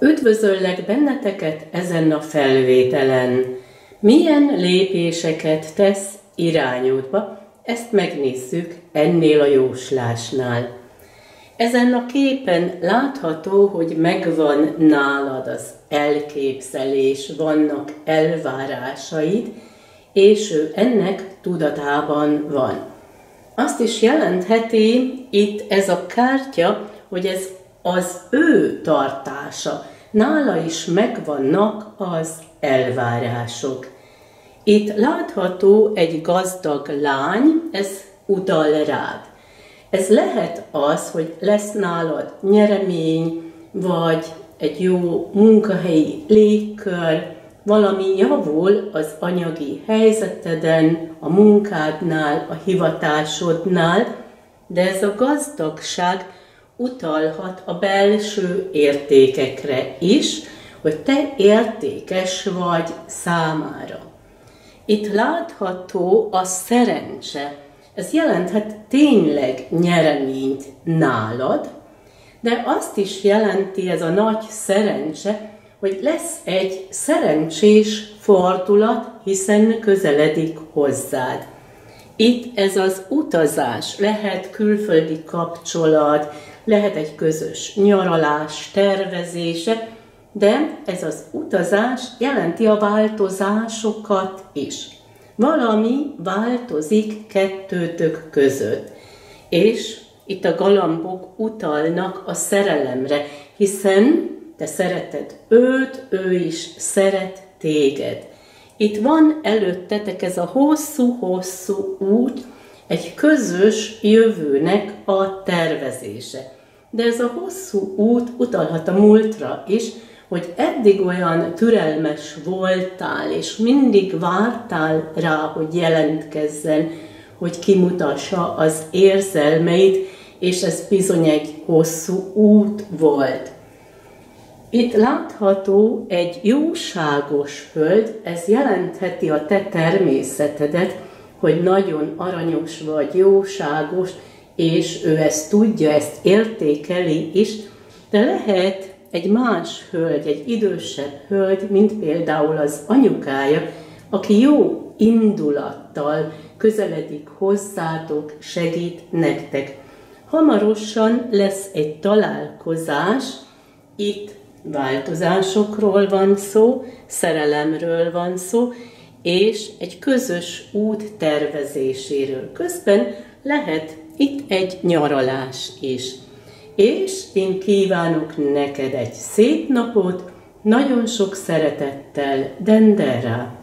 Üdvözöllek benneteket ezen a felvételen. Milyen lépéseket tesz irányútba, ezt megnézzük ennél a jóslásnál. Ezen a képen látható, hogy megvan nálad az elképzelés, vannak elvárásaid, és ő ennek tudatában van. Azt is jelentheti itt ez a kártya, hogy ez az ő tartása. Nála is megvannak az elvárások. Itt látható egy gazdag lány, ez utal rád. Ez lehet az, hogy lesz nálad nyeremény, vagy egy jó munkahelyi légkör, valami javul az anyagi helyzeteden, a munkádnál, a hivatásodnál, de ez a gazdagság utalhat a belső értékekre is, hogy te értékes vagy számára. Itt látható a szerencse. Ez jelenthet tényleg nyereményt nálad, de azt is jelenti ez a nagy szerencse, hogy lesz egy szerencsés fordulat, hiszen közeledik hozzád. Itt ez az utazás, lehet külföldi kapcsolat, lehet egy közös nyaralás tervezése, de ez az utazás jelenti a változásokat is. Valami változik kettőtök között, és itt a galambok utalnak a szerelemre, hiszen te szereted őt, ő is szeret téged. Itt van előttetek ez a hosszú-hosszú út, egy közös jövőnek a tervezése. De ez a hosszú út utalhat a múltra is, hogy eddig olyan türelmes voltál, és mindig vártál rá, hogy jelentkezzen, hogy kimutassa az érzelmeit, és ez bizony egy hosszú út volt. Itt látható egy jóságos föld, ez jelentheti a te természetedet, hogy nagyon aranyos vagy, jóságos, és ő ezt tudja, ezt értékeli is, de lehet egy más hölgy, egy idősebb hölgy, mint például az anyukája, aki jó indulattal közeledik hozzátok, segít nektek. Hamarosan lesz egy találkozás, itt változásokról van szó, szerelemről van szó, és egy közös út tervezéséről. Közben lehet itt egy nyaralás is. És én kívánok neked egy szép napot, nagyon sok szeretettel, Dendera!